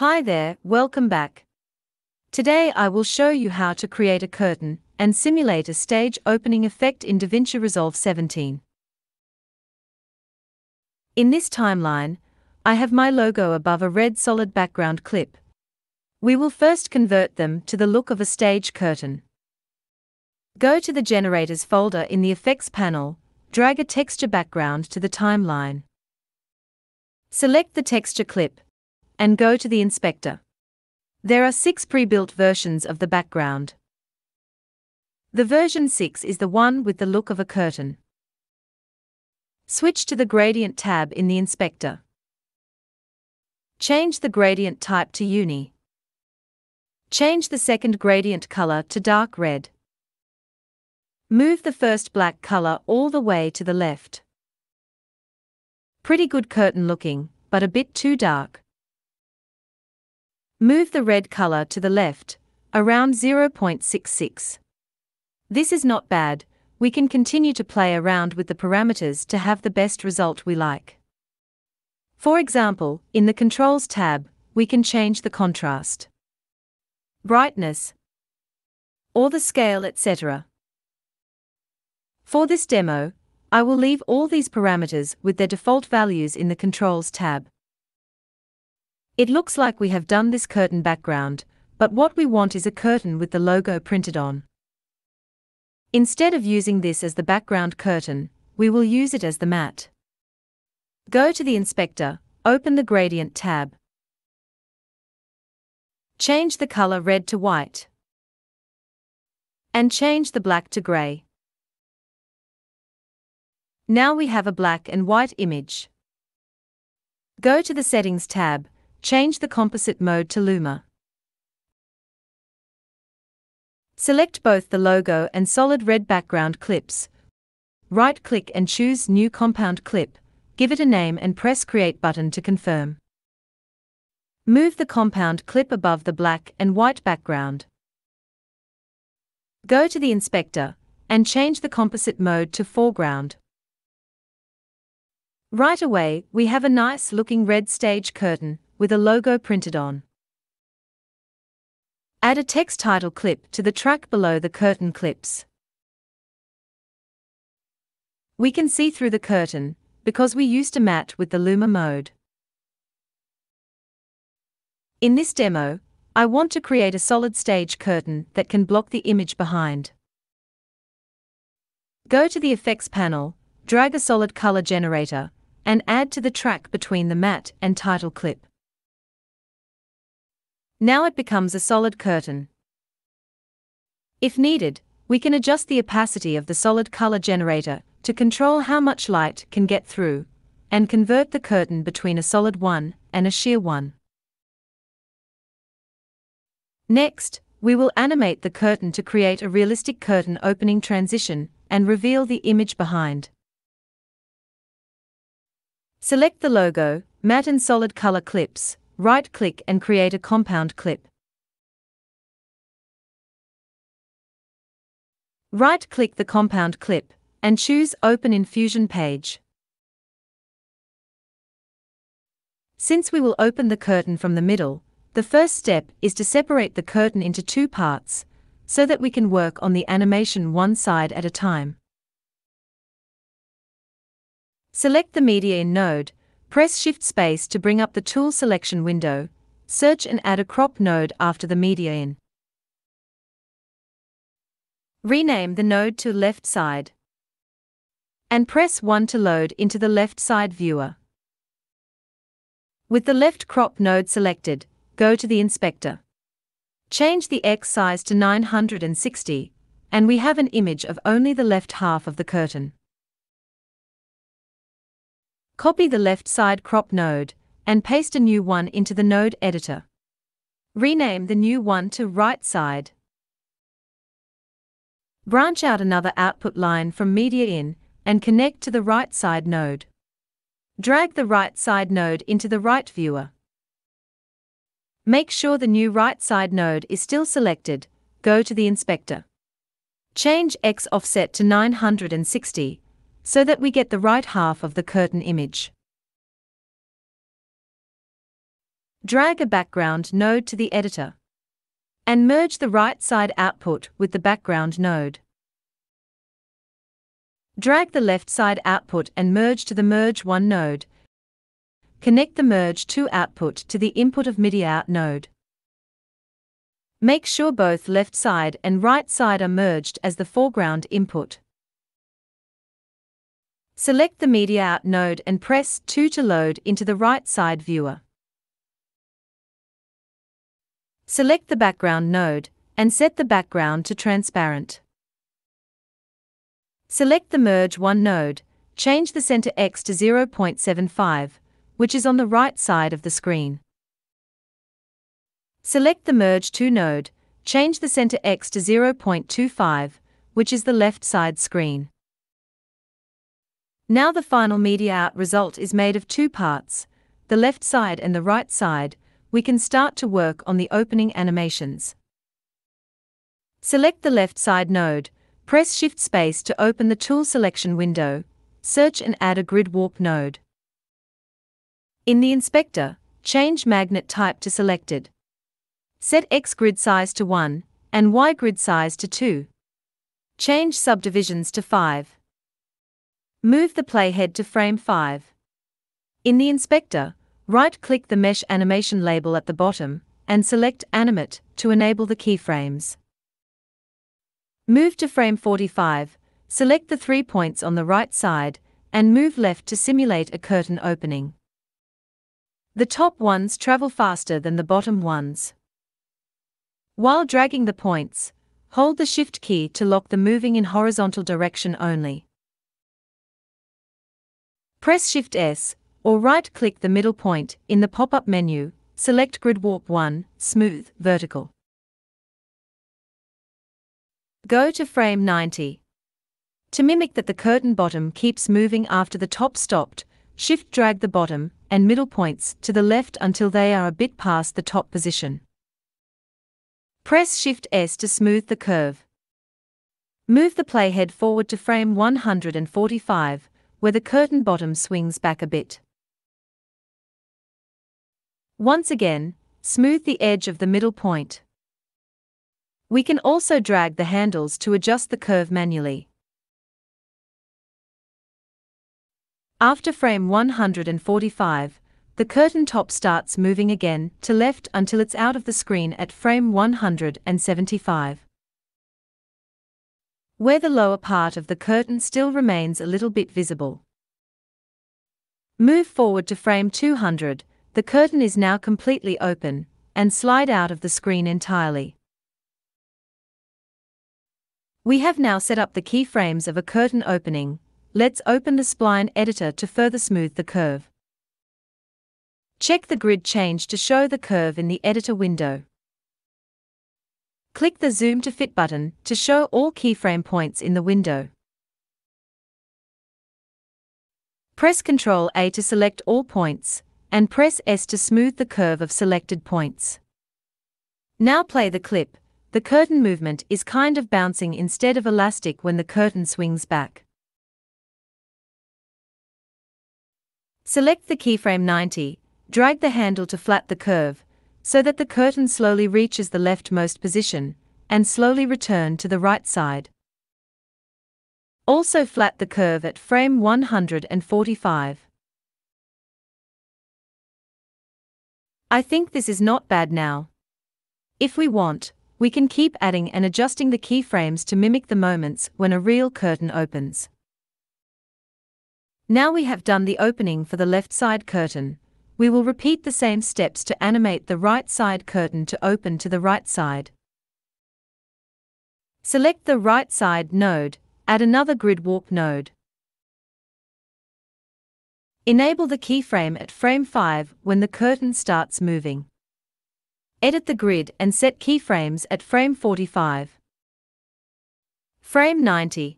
Hi there, welcome back. Today I will show you how to create a curtain and simulate a stage opening effect in DaVinci Resolve 17. In this timeline, I have my logo above a red solid background clip. We will first convert them to the look of a stage curtain. Go to the Generators folder in the Effects panel, drag a texture background to the timeline. Select the texture clip and go to the inspector. There are six pre-built versions of the background. The version 6 is the one with the look of a curtain. Switch to the Gradient tab in the inspector. Change the gradient type to Uni. Change the second gradient color to dark red. Move the first black color all the way to the left. Pretty good curtain looking, but a bit too dark. Move the red color to the left, around 0.66. This is not bad, we can continue to play around with the parameters to have the best result we like. For example, in the Controls tab, we can change the contrast, brightness, or the scale etc. For this demo, I will leave all these parameters with their default values in the Controls tab. It looks like we have done this curtain background, but what we want is a curtain with the logo printed on. Instead of using this as the background curtain, we will use it as the matte. Go to the inspector, open the gradient tab. Change the color red to white. And change the black to gray. Now we have a black and white image. Go to the Settings tab, Change the composite mode to Luma. Select both the logo and solid red background clips. Right-click and choose New Compound Clip, give it a name and press Create button to confirm. Move the compound clip above the black and white background. Go to the inspector and change the composite mode to foreground. Right away, we have a nice looking red stage curtain with a logo printed on. Add a text title clip to the track below the curtain clips. We can see through the curtain, because we used a matte with the Luma mode. In this demo, I want to create a solid stage curtain that can block the image behind. Go to the Effects panel, drag a solid color generator, and add to the track between the matte and title clip. Now it becomes a solid curtain. If needed, we can adjust the opacity of the solid color generator to control how much light can get through, and convert the curtain between a solid one and a sheer one. Next, we will animate the curtain to create a realistic curtain opening transition and reveal the image behind. Select the logo, matte and solid color clips, right-click and create a compound clip. Right-click the compound clip and choose Open in Fusion page. Since we will open the curtain from the middle, the first step is to separate the curtain into two parts, so that we can work on the animation one side at a time. Select the Media in node, Press Shift Space to bring up the Tool Selection window, search and add a crop node after the media in. Rename the node to left side. And press 1 to load into the left side viewer. With the left crop node selected, go to the inspector. Change the X size to 960, and we have an image of only the left half of the curtain. Copy the left side crop node and paste a new one into the node editor. Rename the new one to right side. Branch out another output line from media in and connect to the right side node. Drag the right side node into the right viewer. Make sure the new right side node is still selected, go to the inspector. Change X offset to 960 so that we get the right half of the curtain image. Drag a background node to the editor. And merge the right side output with the background node. Drag the left side output and merge to the Merge 1 node. Connect the Merge 2 output to the Input of Media Out node. Make sure both left side and right side are merged as the foreground input. Select the Media Out node and press 2 to load into the right side viewer. Select the background node and set the background to transparent. Select the Merge 1 node, change the center X to 0.75, which is on the right side of the screen. Select the Merge 2 node, change the center X to 0.25, which is the left side screen. Now the final media out result is made of two parts, the left side and the right side, we can start to work on the opening animations. Select the left side node, press Shift Space to open the tool selection window, search and add a grid warp node. In the inspector, change magnet type to selected. Set X grid size to 1 and Y grid size to 2. Change subdivisions to 5. Move the playhead to frame 5. In the inspector, right-click the mesh animation label at the bottom and select Animate to enable the keyframes. Move to frame 45, select the three points on the right side, and move left to simulate a curtain opening. The top ones travel faster than the bottom ones. While dragging the points, hold the Shift key to lock the moving in horizontal direction only. Press Shift S, or right-click the middle point in the pop-up menu, select Grid Warp 1, Smooth, Vertical. Go to frame 90. To mimic that the curtain bottom keeps moving after the top stopped, shift drag the bottom and middle points to the left until they are a bit past the top position. Press Shift S to smooth the curve. Move the playhead forward to frame 145, where the curtain bottom swings back a bit. Once again, smooth the edge of the middle point. We can also drag the handles to adjust the curve manually. After frame 145, the curtain top starts moving again to left until it's out of the screen at frame 175 where the lower part of the curtain still remains a little bit visible. Move forward to frame 200, the curtain is now completely open, and slide out of the screen entirely. We have now set up the keyframes of a curtain opening, let's open the spline editor to further smooth the curve. Check the grid change to show the curve in the editor window. Click the Zoom to Fit button to show all keyframe points in the window. Press Ctrl A to select all points, and press S to smooth the curve of selected points. Now play the clip. The curtain movement is kind of bouncing instead of elastic when the curtain swings back. Select the keyframe 90, drag the handle to flat the curve, so that the curtain slowly reaches the leftmost position, and slowly return to the right side. Also flat the curve at frame 145. I think this is not bad now. If we want, we can keep adding and adjusting the keyframes to mimic the moments when a real curtain opens. Now we have done the opening for the left side curtain, we will repeat the same steps to animate the right side curtain to open to the right side. Select the right side node, add another grid warp node. Enable the keyframe at frame 5 when the curtain starts moving. Edit the grid and set keyframes at frame 45. Frame 90.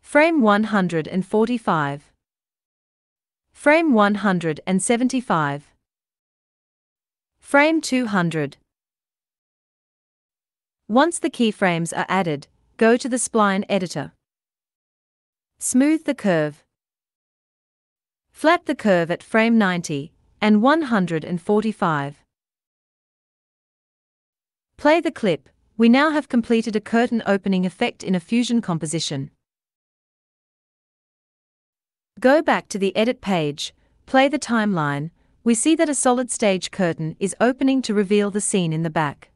Frame 145. Frame 175. Frame 200. Once the keyframes are added, go to the spline editor. Smooth the curve. Flat the curve at frame 90, and 145. Play the clip. We now have completed a curtain opening effect in a fusion composition. Go back to the edit page, play the timeline, we see that a solid stage curtain is opening to reveal the scene in the back.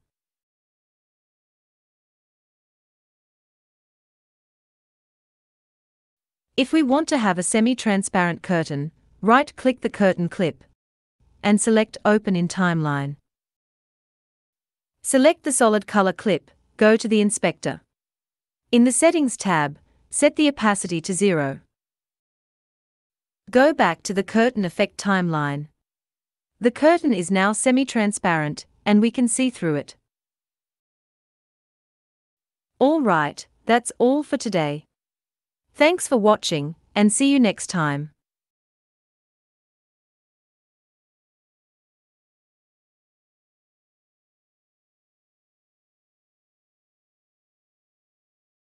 If we want to have a semi-transparent curtain, right-click the curtain clip and select Open in Timeline. Select the solid color clip, go to the inspector. In the Settings tab, set the opacity to zero. Go back to the curtain effect timeline. The curtain is now semi-transparent, and we can see through it. Alright, that's all for today. Thanks for watching, and see you next time.